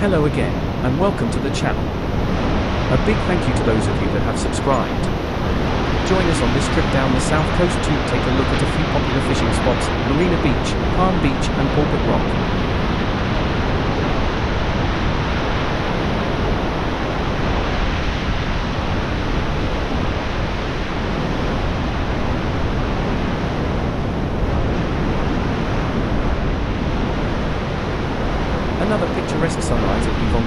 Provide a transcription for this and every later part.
Hello again, and welcome to the channel. A big thank you to those of you that have subscribed. Join us on this trip down the south coast to take a look at a few popular fishing spots, Marina Beach, Palm Beach and Pulpit Rock. Another picturesque sunrise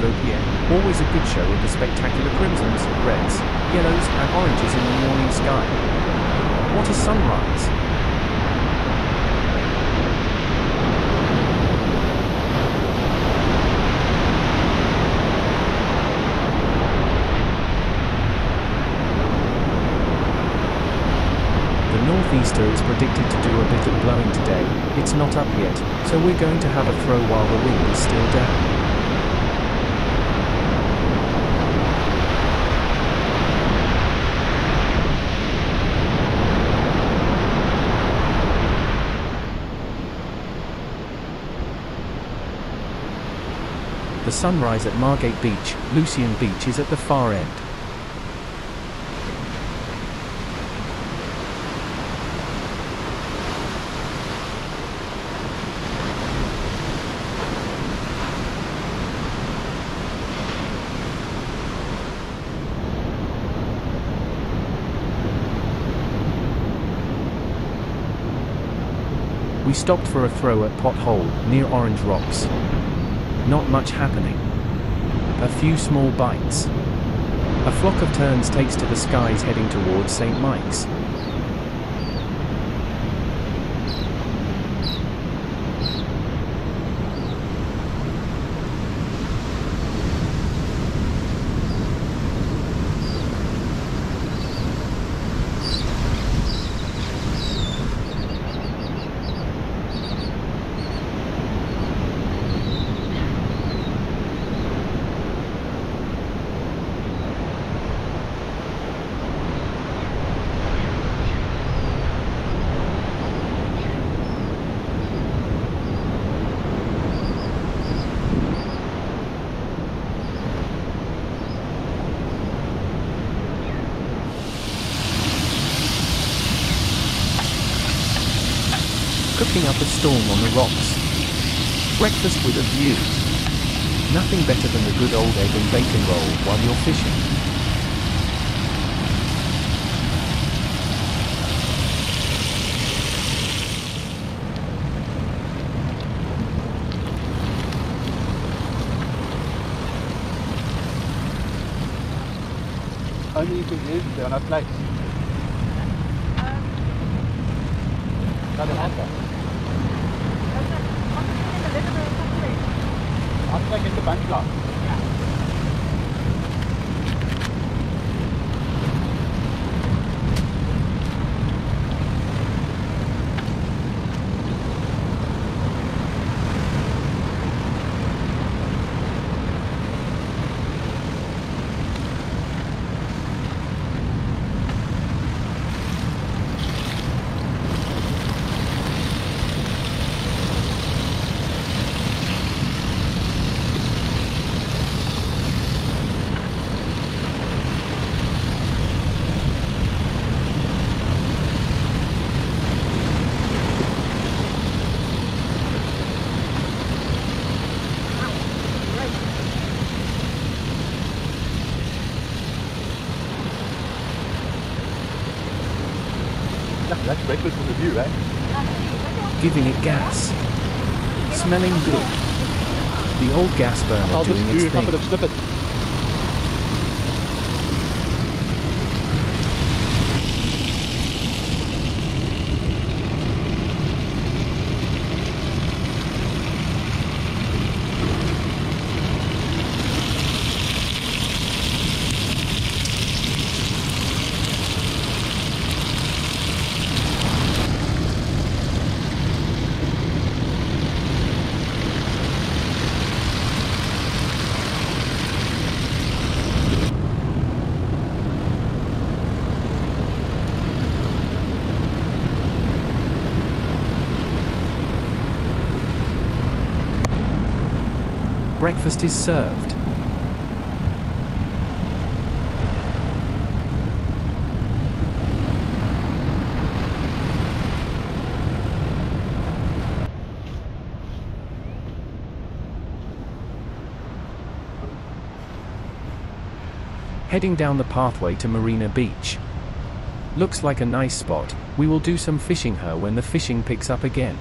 Always a good show with the spectacular crimsons, reds, yellows, and oranges in the morning sky. What a sunrise! The northeaster is predicted to do a bit of blowing today. It's not up yet, so we're going to have a throw while the wind is still down. Sunrise at Margate Beach, Lucien Beach is at the far end. We stopped for a throw at Pothole, near Orange Rocks. Not much happening. A few small bites. A flock of terns takes to the skies heading towards St. Mike's. Cooking up a storm on the rocks. Breakfast with a view. Nothing better than the good old egg and bacon roll while you're fishing. Only you can use it on a place. Another hot I'll take it to Bangkok. That's breakfast with a view, eh? Giving it gas. Smelling good. The old gas burner I'll just doing do its a couple thing. of snippets. Breakfast is served. Heading down the pathway to Marina Beach. Looks like a nice spot, we will do some fishing here when the fishing picks up again.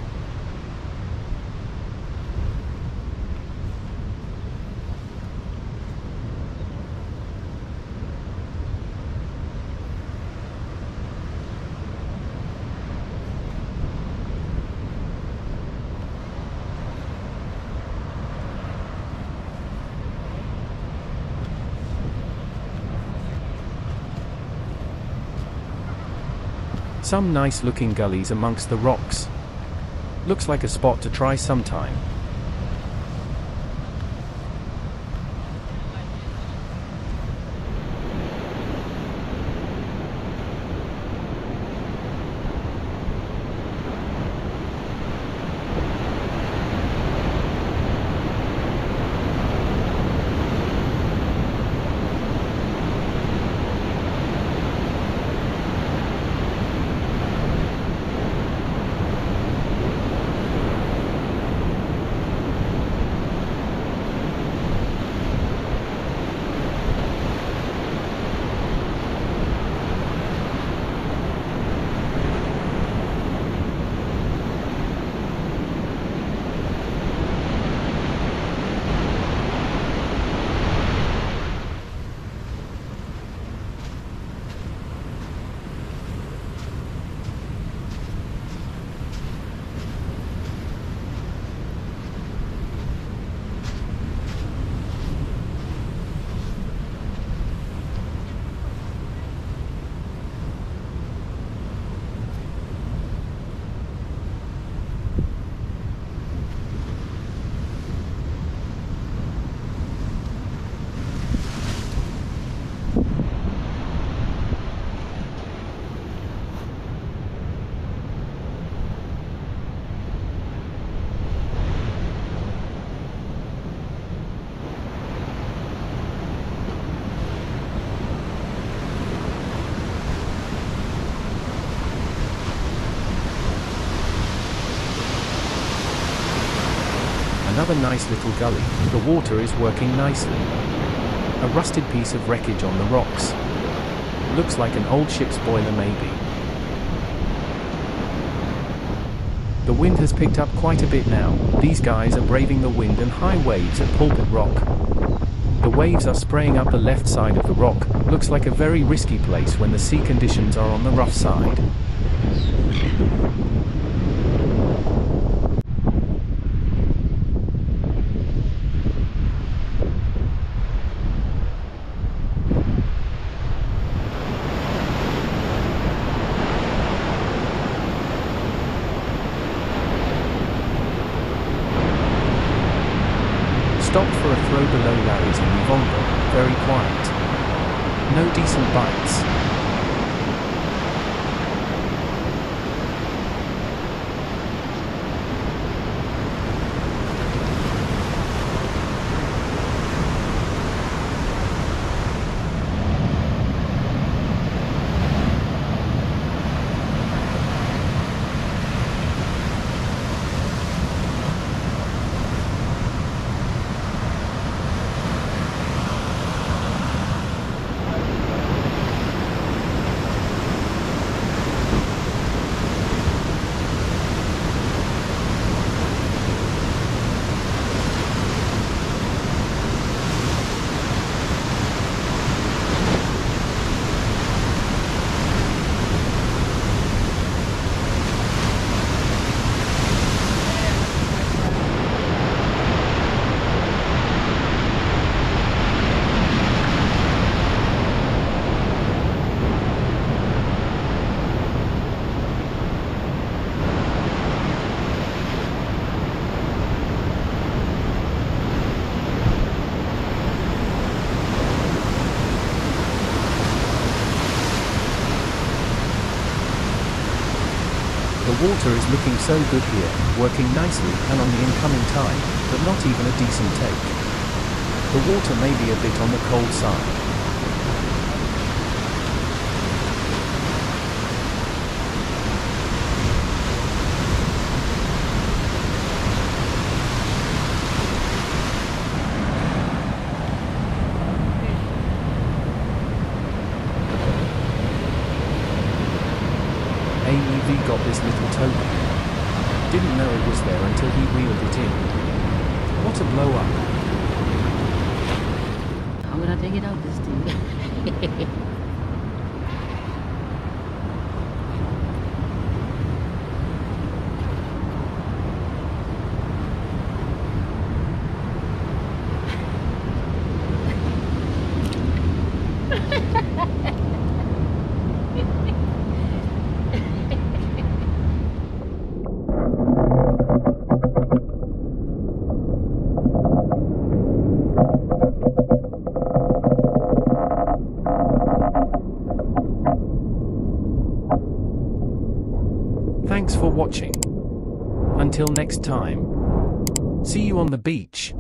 Some nice looking gullies amongst the rocks. Looks like a spot to try sometime. Another nice little gully, the water is working nicely. A rusted piece of wreckage on the rocks. Looks like an old ship's boiler maybe. The wind has picked up quite a bit now, these guys are braving the wind and high waves at Pulpit Rock. The waves are spraying up the left side of the rock, looks like a very risky place when the sea conditions are on the rough side. Stopped for a throw below Larry's in Uvongo, very quiet. No decent bites. The water is looking so good here, working nicely and on the incoming tide, but not even a decent take. The water may be a bit on the cold side. Was there until he wheeled it in. What a blow up. I'm gonna take it out this thing. Thanks for watching. Until next time. See you on the beach.